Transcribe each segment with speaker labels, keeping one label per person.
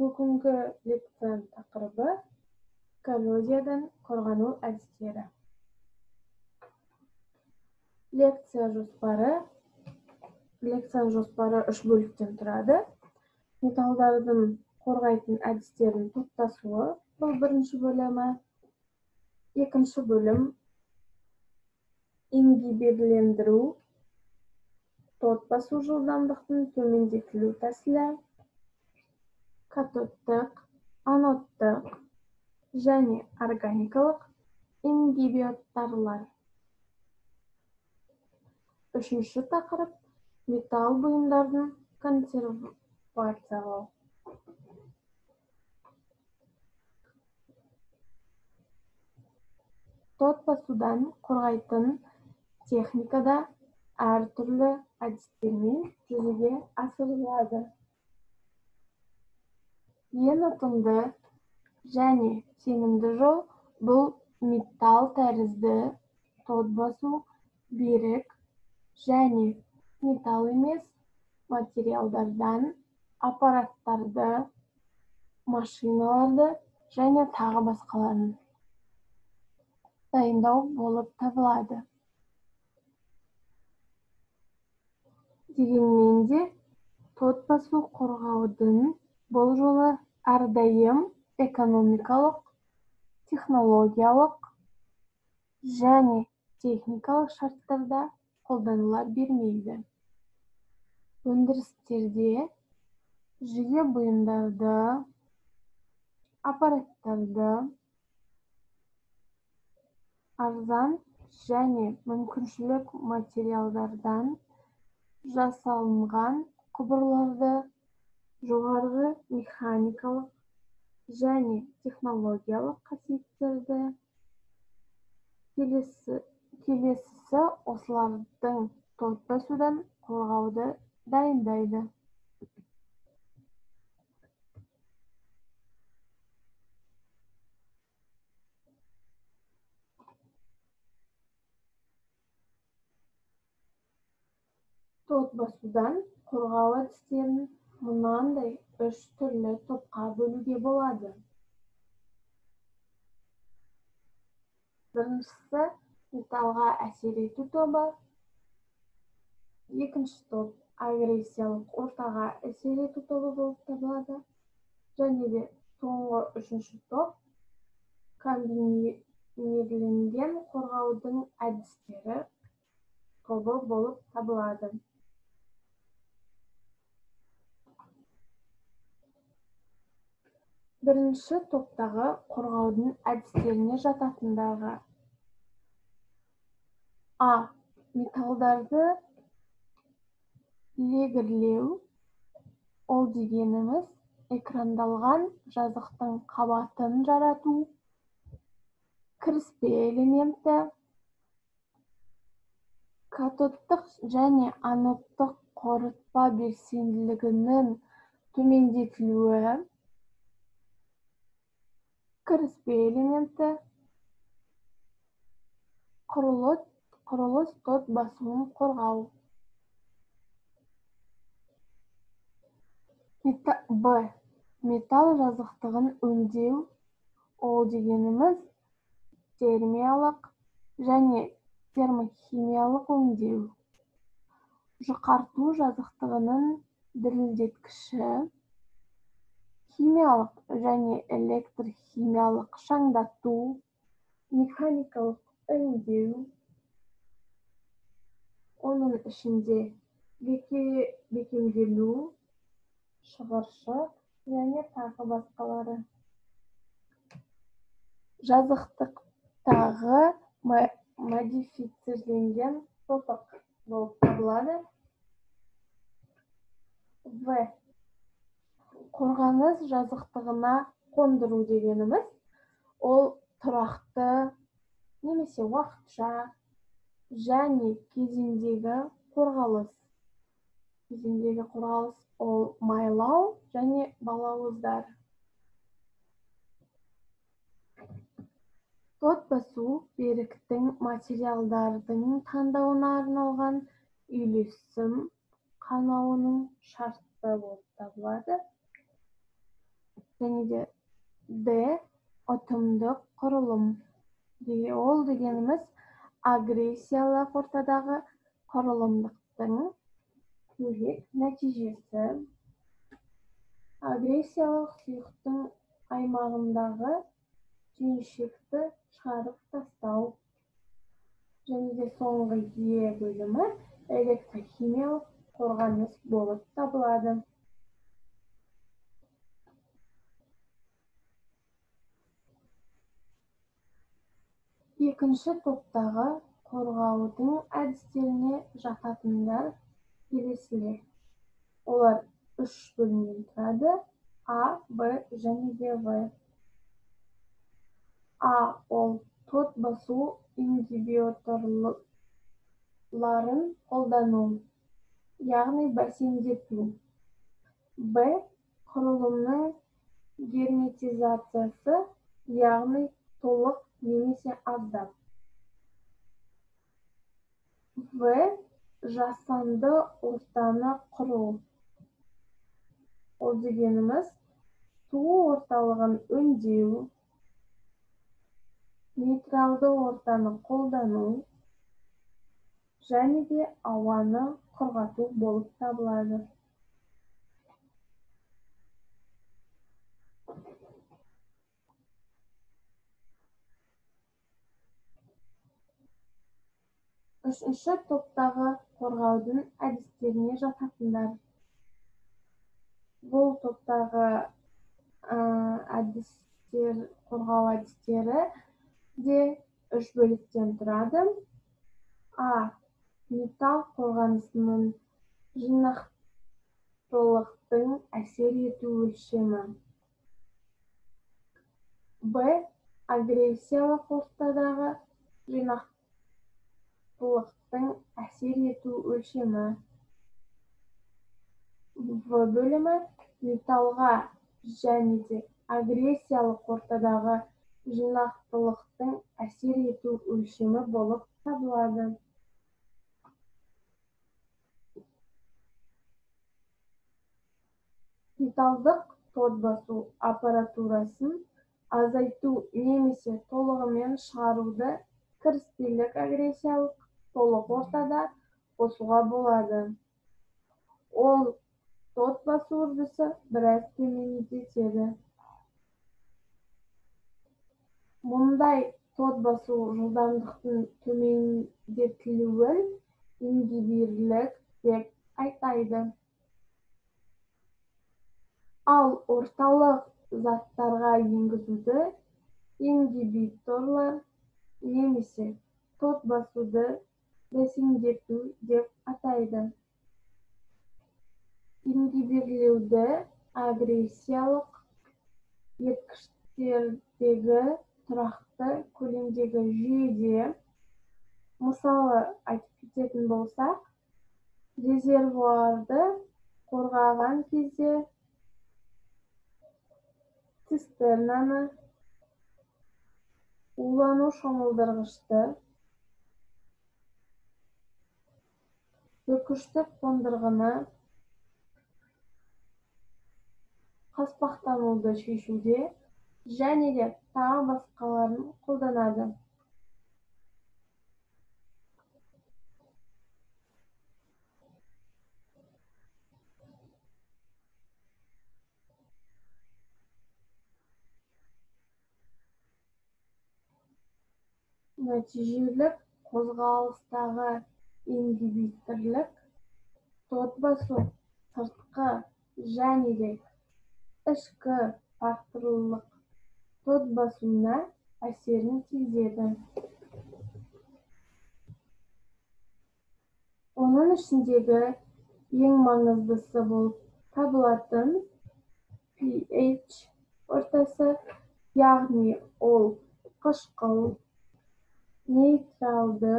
Speaker 1: Бүгінгі лекцияның тақырыбы коррозиядан қорғану әдістері. Лекция жоспары лекцияның жоспары үш бөліктен тұрады. Металдардың қорғайтын әдістерінің топтасуы бұл бірінші бөлімі. Екінші бөлім ингибирлендіру тот басу жылдамдықтың төмендетілу тәсілі катодтық анодтық және органикалық ингибиторлар үшінші тақырып металл бұйымдарын консервациялау. Тот басудан қорғайтын техникада әртүрлі әдістермен жүзеге асырылады. Ең ұтымды және сенімді жол бұл металл тәрізді тот басу берік және металл емес материалдардан аппараттарды машиналарды және тағы басқаларын дайындау болып табылады. Дегенмен де тот басу қорғаудың бұл жолы әрдайым экономикалық технологиялық және техникалық шарттарда қолданыла бермейді. Өндірістерде жиі бұйымдарды аппараттарды арзан және мүмкіншілік материалдардан жасалынған құбырларды жоғарғы механикалық және технологиялық қасиеттерді келесісі осылардың тот басудан қорғауды дайындайды. Тот басудан қорғау әдістерін мынандай үш түрлі топқа бөлуге болады. Біріншісі металлға әсер ету тобы. Екінші топ агрессиялық ортаға әсер ету тобы болып табылады. Және де соңғы үшінші топ комбинирленген қорғаудың әдістері тобы болып табылады. Бірінші топтағы қорғаудың әдістеріне жататындағы а. Металдарды легірлеу. Ол дегеніміз экрандалған жазықтың қабатын жарату. Кіріспе элементі. Катодтық және анодтық қорытпа белсенділігінің төмендетілуі. Кіріспе элементі құрылыс тот басуын қорғау. Б. Металл жазықтығын өңдеу. Ол дегеніміз термиялық және термохимиялық өңдеу. Жұқарту жазықтығының дірілдеткіші. Химиялық және электрхимиялық шаңдату механикалық өңдеу оның ішінде бекемделу шығыршық және тағы басқалары. Жазықтықтағы модифицирленген тотық болып табылады. В қорғаныс жазықтығына қондыру дегеніміз ол тұрақты немесе уақытша және кезеңдегі қорғалыс. Кезеңдегі қорғалыс ол майлау және балауыздар. Тот басу беріктің материалдардың таңдауына арналған үйлесім қанауының шарты болып табылады. Және де д ұтымдық құрылым ол дегеніміз агрессиялық ортадағы құрылымдықтың бөлек нәтижесі агрессиялық сұйықтың аймағындағы түйіншекті шығарып тастау және де соңғы е бөлімі электрохимиялық қорғаныс болып табылады екінші топтағы қорғаудың әдістеріне жататындар келесілер. Олар үш бөлімнен тұрады а б және де в. А ол тот басу ингибиторларын қолдану яғни бәсеңдету. Б құрылымның герметизациясы яғни толық немесе аздап в жасанды ортаны құру ол дегеніміз су орталығын өңдеу нейтралды ортаны қолдану және де ауаны құрғату болып табылады. Үшінші топтағы қорғаудың әдістеріне жататындар. Бұл топтағы әдістер қорғау әдістері де үш бөліктен тұрады. А. Металл қорғанысының жинақтылықтың әсер ету өлшемі. Б. Агрессиялық ортадағы жинақтылықтың әсер ету өлшемі. В бөлімі металлға және де агрессиялық ортадағы жинақтылықтың әсер ету өлшемі болып табылады. Металдық тот басу аппаратурасын азайту немесе толығымен шығаруды кіріспелік агрессиялық толық ортада қосуға болады. Ол тот басу үрдісі біраз төмендетеді мұндай тот басу жылдамдықтың төмендетілуін ингибирлік деп айтайды. Ал орталық заттарға енгізуді ингибиторлар немесе тот басуды бәсеңдету деп атайды ингибирлеуді агрессиялық еткіштердегі тұрақты көлемдегі жүйеде мысалы айтып кететін болсақ резервуарды қорғаған кезде цистернаны улану шомылдырғышты бүкіштік қондырғыны қаспақтануды шешуде және де тағы басқаларын қолданады. Нәтижелік қозғалыстағы ингибиторлік тот басу сыртқы және де ішкі факторлық тот басуына әсерін тигізеді. Оның ішіндегі ең маңыздысы болып табылатын pH ортасы яғни ол қышқыл нейтралды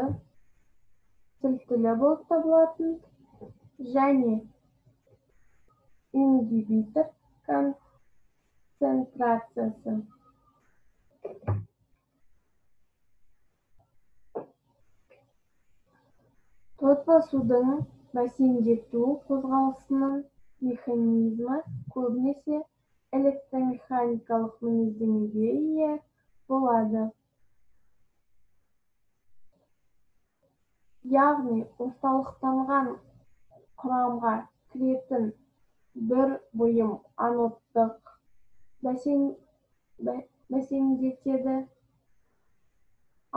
Speaker 1: сілтілі болып табылатын және ингибитор концентрациясы тот басудың бәсеңдету қозғалысының механизмі көбінесе электромеханикалык мүнөздөмөгө ээ болот яғни орталықтанған құрамға кіретін бір бұйым анодтық бәсеңдетеді.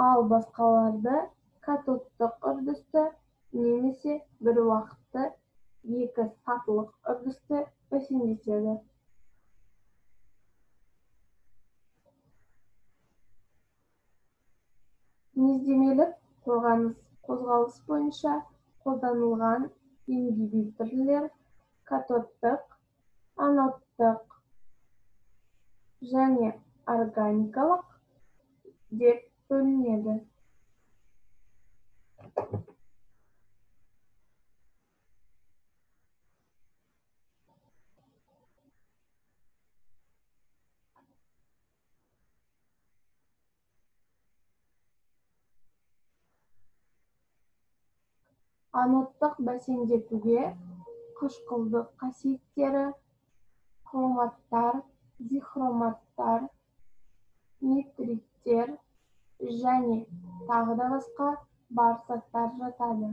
Speaker 1: Ал басқаларды катодтық үрдісті немесе бір уақытты екі сатылық үрдісті бәсеңдетеді. Мінездемелік қорғаныс қозғалыс бойынша қолданылған ингибиторлер катодтық анодтық және органикалық деп бөлінеді. Анодтық бәсеңдетуге қышқылдық қасиеттері хроматтар дихроматтар нитриттер және тағы да басқа бар заттар жатады.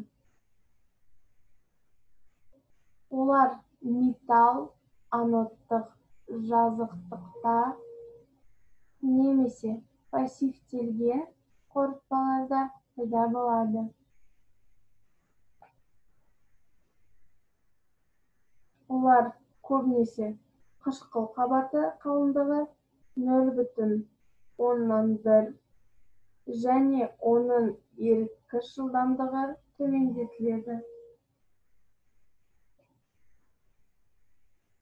Speaker 1: Олар металл анодтық жазықтықта немесе пассивтелген қорытпаларда пайда болады. Олар көбінесе қышқыл қабаты қалыңдығы нөл бүтін оннан бір және оның еріткіш жылдамдығы төмендетіледі.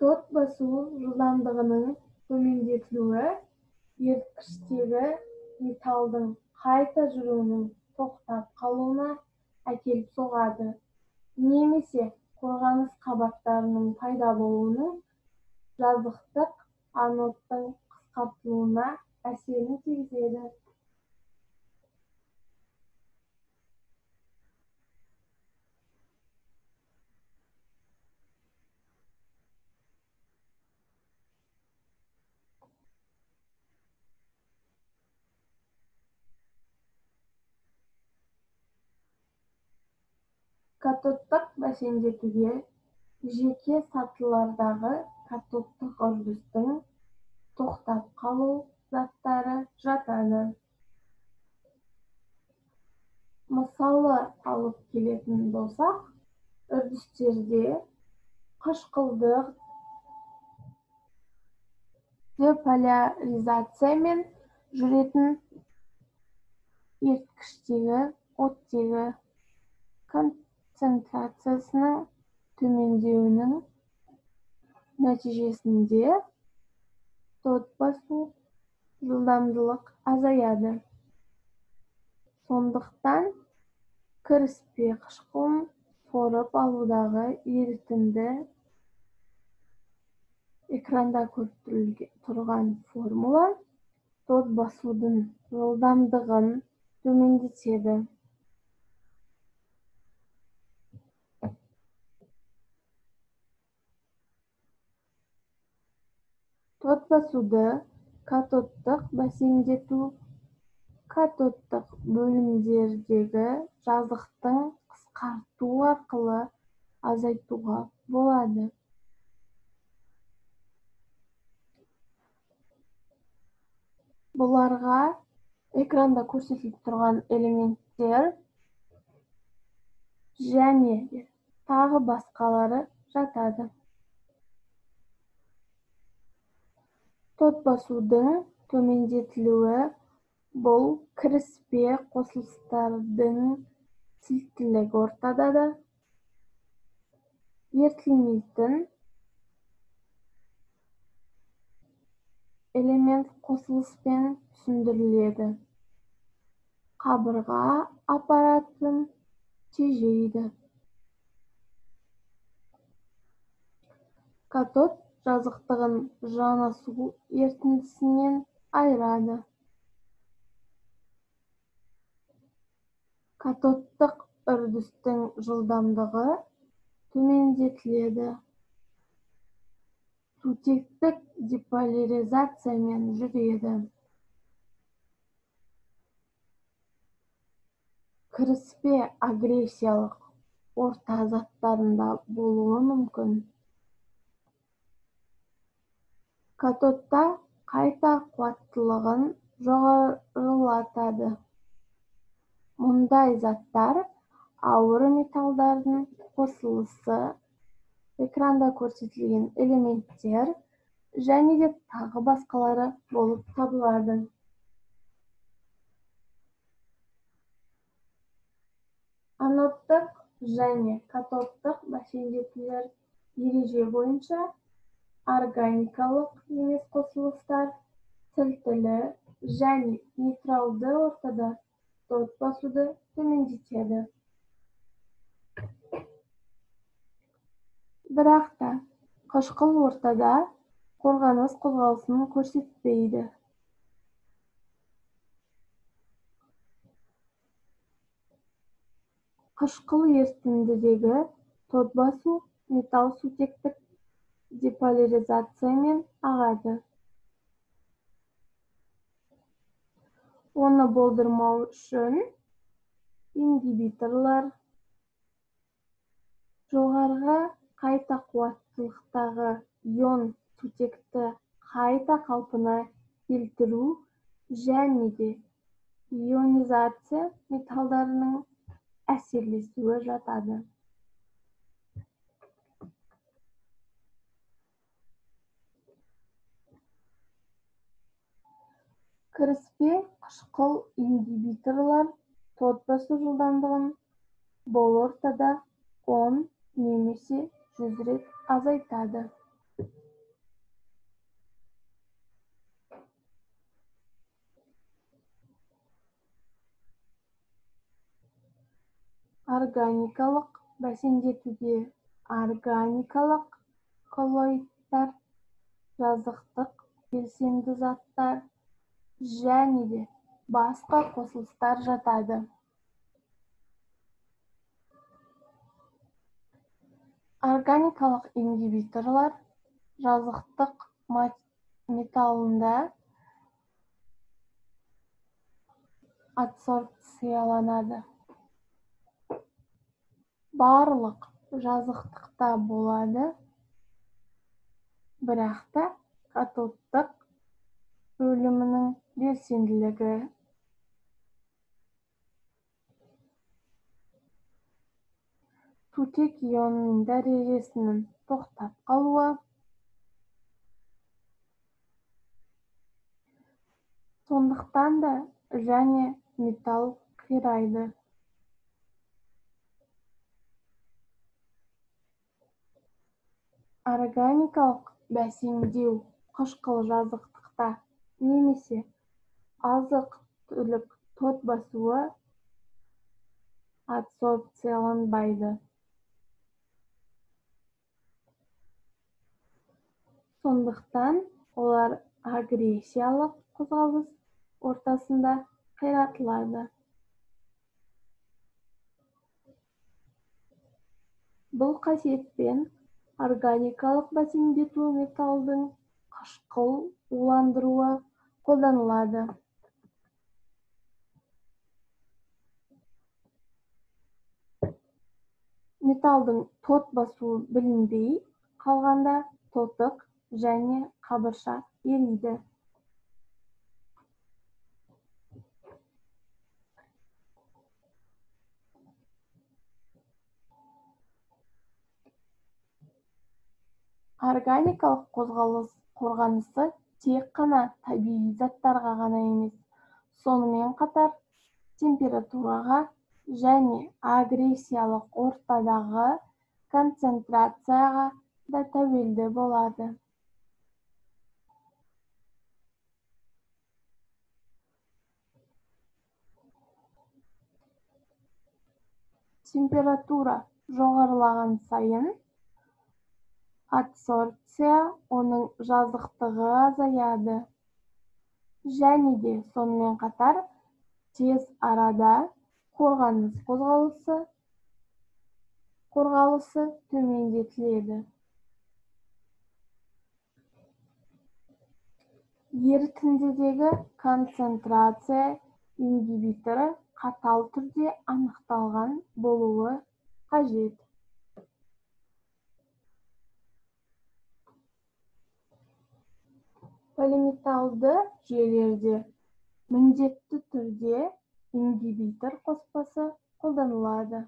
Speaker 1: Тот басу жылдамдығының төмендетілуі еріткіштегі металдың қайта жүруінің тоқтап қалуына әкеліп соғады. Немесе қорғаныс қабаттарының пайда болуының жазықтық анодтың қысқартылуына әсерін тигізеді. Катодтық бәсеңдетуге жеке сатылардағы катодтық үрдістің тоқтап қалу заттары жатады мысалы алып келетін болсақ үрдістерде қышқылдық деполяризациямен жүретін еріткіштегі оттегі концентрациясының төмендеуінің нәтижесінде тот басу жылдамдылық азаяды. Сондықтан кіріспе қышқылын сорып алудағы ерітінді экранда көрсетіліп тұрған формула тот басудың жылдамдығын төмендетеді. Басуды катодтық бәсеңдету катодтық бөлімдердегі жазықтың қысқарту арқылы азайтуға болады. Бұларға экранда көрсетіліп тұрған элементтер және тағы басқалары жатады. Тот басудың төмендетілуі бұл кіріспе қосылыстардың сілтілік ортада да ерітілмейтін элемент қосылыспен түсіндіріледі. Қабырға аппаратын тежейді. Катод жазықтығын жанасу ерітіндісінен айырады. Катодтық үрдістің жылдамдығы төмендетіледі. Сутектік деполяризациямен жүреді. Кіріспе агрессиялық орта заттарында болуы мүмкін. Катодта қайта қуаттылығын жоғарылатады. Мұндай заттар ауыр металдардың қосылысы экранда көрсетілген элементтер және де тағы басқалары болып табылады. Анодтық және катодтық бәсеңдетулер ереже бойынша органикалық емес қосылыстар сілтілі және нейтралды ортада тот басуды төмендетеді. Бірақ та қышқыл ортада қорғаныс қозғалысын көрсетпейді. Қышқыл ерітіндідегі тот басу металл сутектік деполяризациямен ағады. Оны болдырмау үшін ингибиторлар жоғарғы қайта қуаттылықтағы ион сутекті қайта қалпына келтіру және де ионизация металдарының әсерлесуі жатады. Кіріспе қышқыл ингибиторлар тот басу жылдамдығын бұл ортада он немесе жүз рет азайтады. Органикалық бәсеңдетуге органикалық коллоидтар жазықтық белсенді заттар және де басқа қосылыстар жатады. Органикалық ингибиторлар жазықтық металлында адсорбцияланады. Барлық жазықтықта болады бірақ та катодтық бөлімінің белсенділігі сутек ионының дәрежесінің тоқтап қалуы сондықтан да және металл қирайды органикалық бәсеңдеу қышқыл жазықтықта немесе азық түлік тот басуы адсорбцияланбайды. Сондықтан олар агрессиялық қозғалыс ортасында қиратылады. Бұл қасиетпен органикалық бәсеңдету металдың қышқыл уландыруы қолданылады. Металдың тот басуы білінбей қалғанда тотық және қабырша ериді органикалық қозғалыс қорғанысы тек қана табиғи заттарға ғана емес сонымен қатар температураға және агрессиялық ортадағы концентрацияға да тәуелді болады. Температура жоғарылаған сайын адсорбция оның жазықтығы азаяды. Және де сонымен қатар тез арада қорғаныс қозғалысы қорғалысы төмендетіледі. Ерітіндідегі концентрация ингибиторы қатал түрде анықталған болуы қажет. Полиметаллды жүйелерде міндетті түрде ингибитор қоспасы қолданылады.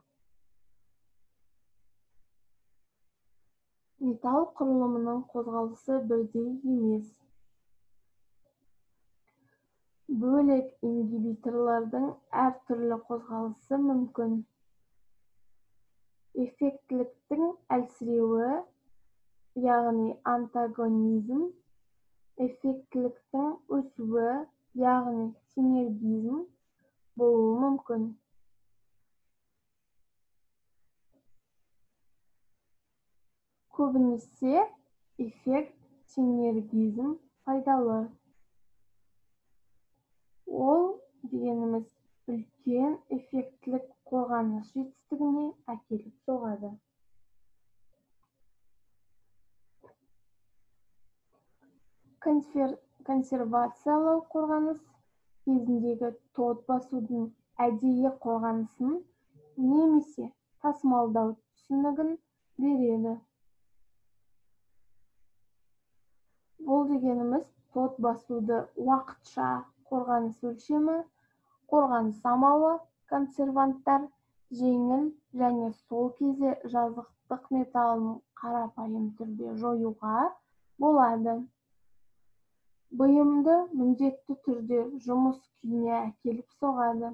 Speaker 1: Металл құрылымының қозғалысы бірдей емес. Бөлек ингибиторлардың әртүрлі қозғалысы мүмкін. Эффектіліктің әлсіреуі яғни антагонизм эффектіліктің өсуі яғни синергизм болуы мүмкін көбінесе эффект синергизм пайдалы. Ол дегеніміз үлкен эффектілік қорғаныс жетістігіне әкеліп соғады. Консервациялау қорғаныс кезіндегі тот басудың әдейі қорғанысын немесе тасымалдау түсінігін береді. Бұл дегеніміз тот басуды уақытша қорғаныс өлшемі қорғаныс амалы консерванттар жеңіл және сол кезде жазықтық металлын қарапайым түрде жоюға болады. Бұйымды міндетті түрде жұмыс күйіне әкеліп соғады.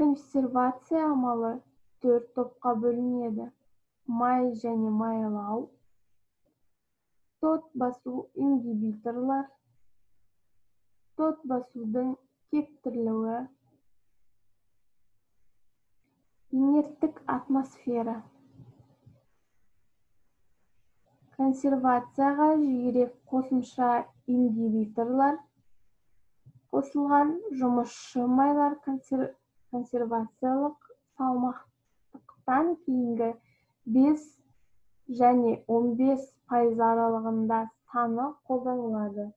Speaker 1: Консервация амалы төрт топқа бөлінеді. Май және майлау тот басу ингибиторлар тот басудың кептірілуі инерттік атмосфера. Консервацияға жиірек қосымша ингибиторлар қосылған жұмысшы майлар консервациялық салмақтықтан кейінгі бес және он бес пайыз аралығында саны қолданылады.